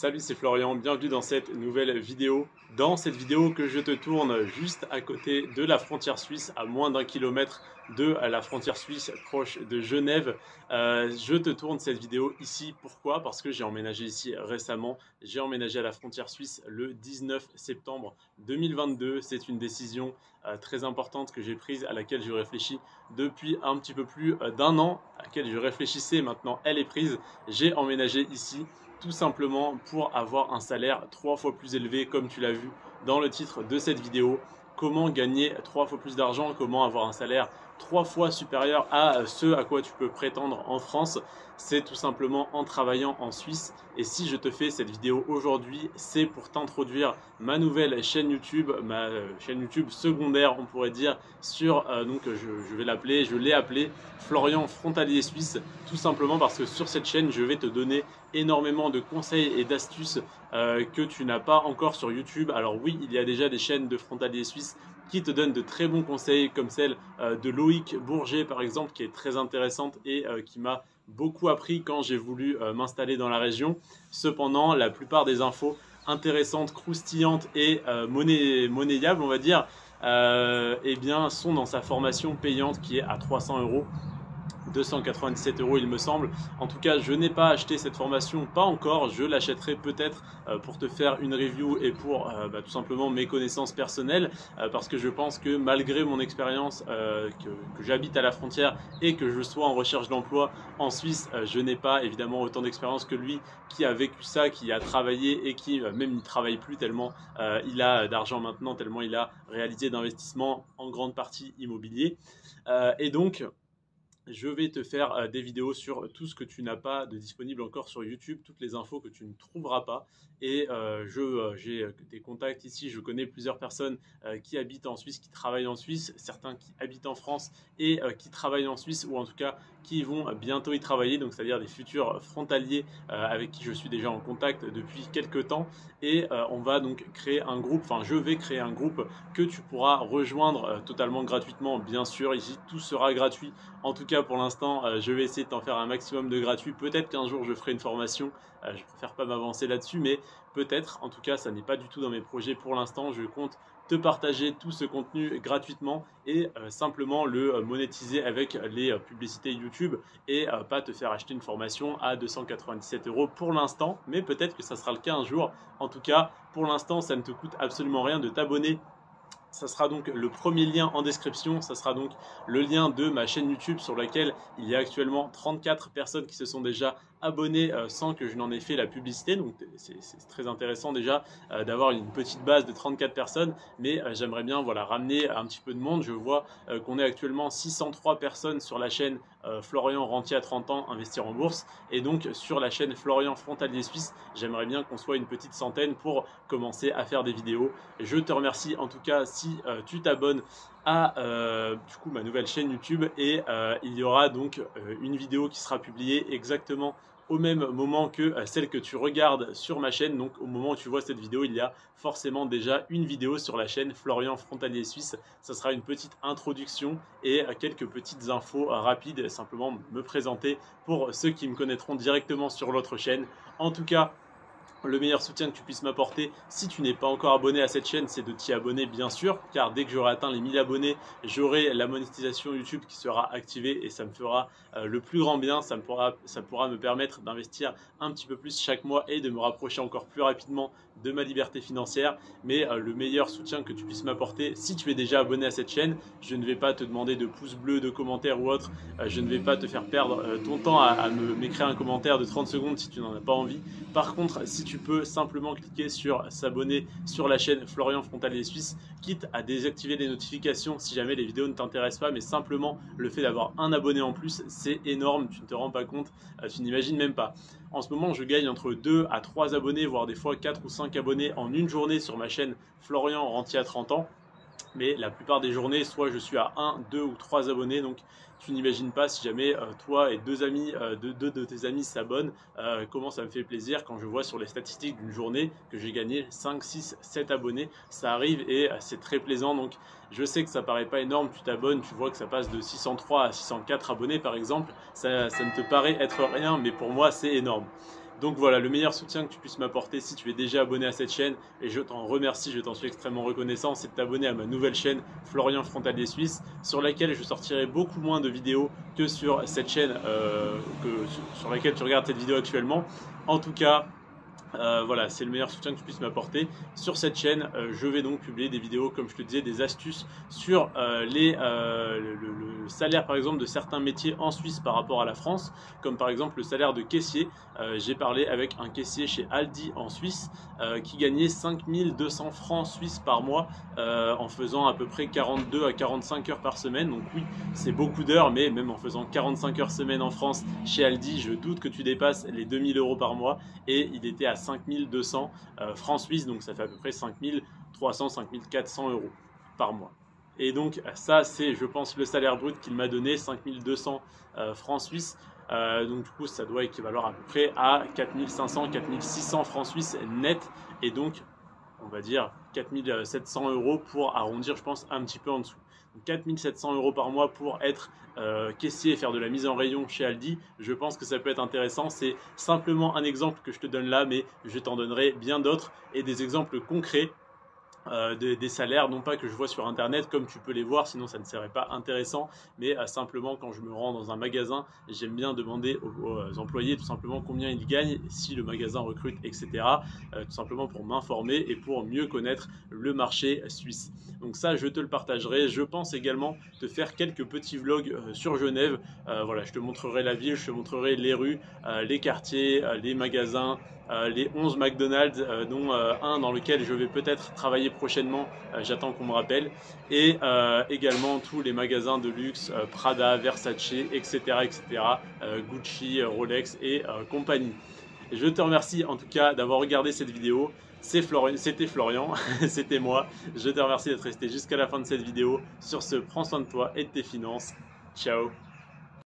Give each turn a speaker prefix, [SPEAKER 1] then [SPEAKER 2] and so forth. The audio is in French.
[SPEAKER 1] Salut, c'est Florian, bienvenue dans cette nouvelle vidéo. Dans cette vidéo que je te tourne juste à côté de la frontière suisse, à moins d'un kilomètre de la frontière suisse proche de Genève, euh, je te tourne cette vidéo ici. Pourquoi? Parce que j'ai emménagé ici récemment. J'ai emménagé à la frontière suisse le 19 septembre 2022. C'est une décision euh, très importante que j'ai prise, à laquelle je réfléchis depuis un petit peu plus euh, d'un an, à laquelle je réfléchissais. Maintenant, elle est prise. J'ai emménagé ici tout simplement pour avoir un salaire trois fois plus élevé comme tu l'as vu dans le titre de cette vidéo. Comment gagner trois fois plus d'argent, comment avoir un salaire trois fois supérieur à ce à quoi tu peux prétendre en France, c'est tout simplement en travaillant en Suisse. Et si je te fais cette vidéo aujourd'hui, c'est pour t'introduire ma nouvelle chaîne YouTube, ma euh, chaîne YouTube secondaire, on pourrait dire, sur, euh, donc je, vais l'appeler, je l'ai appelé Florian Frontalier Suisse, tout simplement parce que sur cette chaîne, je vais te donner énormément de conseils et d'astuces euh, que tu n'as pas encore sur YouTube. Alors oui, il y a déjà des chaînes de frontaliers suisses qui te donnent de très bons conseils, comme celle de Loïc Bourget par exemple, qui est très intéressante et qui m'a beaucoup appris quand j'ai voulu euh, m'installer dans la région. Cependant, la plupart des infos intéressantes, croustillantes et euh, monnayables, on va dire, euh, eh bien, sont dans sa formation payante qui est à 300 euros. 297 euros il me semble. En tout cas, je n'ai pas acheté cette formation, pas encore. Je l'achèterai peut-être euh, pour te faire une review et pour euh, bah, tout simplement mes connaissances personnelles, euh, parce que je pense que malgré mon expérience, que, j'habite à la frontière et que je sois en recherche d'emploi en Suisse, je n'ai pas évidemment autant d'expérience que lui qui a vécu ça, qui a travaillé et qui même ne travaille plus tellement il a d'argent maintenant, tellement il a réalisé d'investissements en grande partie immobilier. et donc, je vais te faire euh, des vidéos sur tout ce que tu n'as pas de disponible encore sur YouTube, toutes les infos que tu ne trouveras pas. Et euh, euh, j'ai des contacts ici, je connais plusieurs personnes qui habitent en Suisse, qui travaillent en Suisse, certains qui habitent en France et qui travaillent en Suisse, ou en tout cas qui vont bientôt y travailler, donc c'est-à-dire des futurs frontaliers avec qui je suis déjà en contact depuis quelques temps. Et on va donc créer un groupe, enfin je vais créer un groupe que tu pourras rejoindre totalement gratuitement, bien sûr. Ici, tout sera gratuit. En tout cas, pour l'instant, euh, je vais essayer de t'en faire un maximum de gratuit. Peut-être qu'un jour je ferai une formation. Euh, je préfère pas m'avancer là-dessus, mais peut-être. En tout cas, ça n'est pas du tout dans mes projets pour l'instant. Je compte te partager tout ce contenu gratuitement et euh, simplement le monétiser avec les publicités YouTube et pas te faire acheter une formation à 297 euros pour l'instant, mais peut-être que ça sera le cas un jour. En tout cas, pour l'instant, ça ne te coûte absolument rien de t'abonner ça sera donc le premier lien en description, ça sera donc le lien de ma chaîne YouTube sur laquelle il y a actuellement 34 personnes qui se sont déjà abonnés euh, sans que je n'en ai fait la publicité. Donc c'est très intéressant déjà euh, d'avoir une petite base de 34 personnes, mais euh, j'aimerais bien voilà, ramener un petit peu de monde. Je vois qu'on est actuellement 603 personnes sur la chaîne Florian Rentier à 30 ans, investir en bourse. Et donc sur la chaîne Florian Frontalier Suisse, j'aimerais bien qu'on soit une petite centaine pour commencer à faire des vidéos. Je te remercie en tout cas si tu t'abonnes à du coup ma nouvelle chaîne YouTube et il y aura donc une vidéo qui sera publiée exactement au même moment que euh, celle que tu regardes sur ma chaîne. Donc au moment où tu vois cette vidéo, il y a forcément déjà une vidéo sur la chaîne Florian Frontalier Suisse. Ça sera une petite introduction et euh, quelques petites infos euh, rapides, simplement me présenter pour ceux qui me connaîtront directement sur l'autre chaîne. En tout cas, le meilleur soutien que tu puisses m'apporter si tu n'es pas encore abonné à cette chaîne c'est de t'y abonner bien sûr. Car dès que j'aurai atteint les 1000 abonnés j'aurai la monétisation YouTube qui sera activée et ça me fera euh, le plus grand bien. Ça, pourra, me permettre d'investir un petit peu plus chaque mois et de me rapprocher encore plus rapidement de ma liberté financière. Mais euh, le meilleur soutien que tu puisses m'apporter si tu es déjà abonné à cette chaîne je ne vais pas te demander de pouces bleus de commentaires ou autre euh, je ne vais pas te faire perdre ton temps à, à m'écrire un commentaire de 30 secondes si tu n'en as pas envie. Par contre si tu peux simplement cliquer sur s'abonner sur la chaîne Florian Frontalier Suisse, quitte à désactiver les notifications si jamais les vidéos ne t'intéressent pas, mais simplement le fait d'avoir un abonné en plus, c'est énorme, tu ne te rends pas compte, euh, tu n'imagines même pas. En ce moment, je gagne entre 2 à 3 abonnés, voire des fois 4 ou 5 abonnés en une journée sur ma chaîne Florian Rentier à 30 ans mais la plupart des journées, soit je suis à 1, 2 ou 3 abonnés, donc tu n'imagines pas si jamais euh, toi et deux amis, euh, deux, de tes amis s'abonnent, euh, comment ça me fait plaisir quand je vois sur les statistiques d'une journée que j'ai gagné 5, 6, 7 abonnés. Ça arrive et c'est très plaisant. Donc je sais que ça paraît pas énorme, tu t'abonnes, tu vois que ça passe de 603 à 604 abonnés par exemple. Ça, ça ne te paraît être rien, mais pour moi c'est énorme. Donc voilà, le meilleur soutien que tu puisses m'apporter si tu es déjà abonné à cette chaîne, et je t'en remercie, je t'en suis extrêmement reconnaissant, c'est de t'abonner à ma nouvelle chaîne Florian Frontalier Suisse, sur laquelle je sortirai beaucoup moins de vidéos que sur cette chaîne euh, sur laquelle tu regardes cette vidéo actuellement. En tout cas, euh, voilà, c'est le meilleur soutien que tu puisses m'apporter. Sur cette chaîne, euh, je vais donc publier des vidéos, comme je te disais, des astuces sur les, le, salaire, par exemple, de certains métiers en Suisse par rapport à la France, comme par exemple le salaire de caissier. J'ai parlé avec un caissier chez Aldi en Suisse qui gagnait 5200 francs suisses par mois en faisant à peu près 42 à 45 heures par semaine. Donc oui, c'est beaucoup d'heures, mais même en faisant 45 heures semaine en France chez Aldi, je doute que tu dépasses les 2000 euros par mois. Et il était à 5200 euh, francs suisses, donc ça fait à peu près 5300, 5400 euros par mois. Et donc ça, c'est, je pense, le salaire brut qu'il m'a donné, 5200 euh, francs suisses. Euh, donc du coup, ça doit équivaloir à peu près à 4500, 4600 francs suisses net. Et donc, on va dire 4700 euros pour arrondir, je pense, un petit peu en dessous. 4700 euros par mois pour être euh, caissier et faire de la mise en rayon chez Aldi, je pense que ça peut être intéressant. C'est simplement un exemple que je te donne là, mais je t'en donnerai bien d'autres et des exemples concrets euh, des, salaires, non pas que je vois sur internet comme tu peux les voir, sinon ça ne serait pas intéressant, mais euh, simplement quand je me rends dans un magasin, j'aime bien demander aux, employés tout simplement combien ils gagnent, si le magasin recrute, etc. Euh, tout simplement pour m'informer et pour mieux connaître le marché suisse. Donc ça, je te le partagerai. Je pense également te faire quelques petits vlogs sur Genève. voilà, je te montrerai la ville, je te montrerai les rues, les quartiers, les magasins. Euh, les 11 McDonald's, euh, dont euh, un dans lequel je vais peut-être travailler prochainement, j'attends qu'on me rappelle, et également tous les magasins de luxe, Prada, Versace, etc., etc., Gucci, Rolex et compagnie. je te remercie en tout cas d'avoir regardé cette vidéo. C'était Florian, c'était moi. Je te remercie d'être resté jusqu'à la fin de cette vidéo. Sur ce, prends soin de toi et de tes finances. Ciao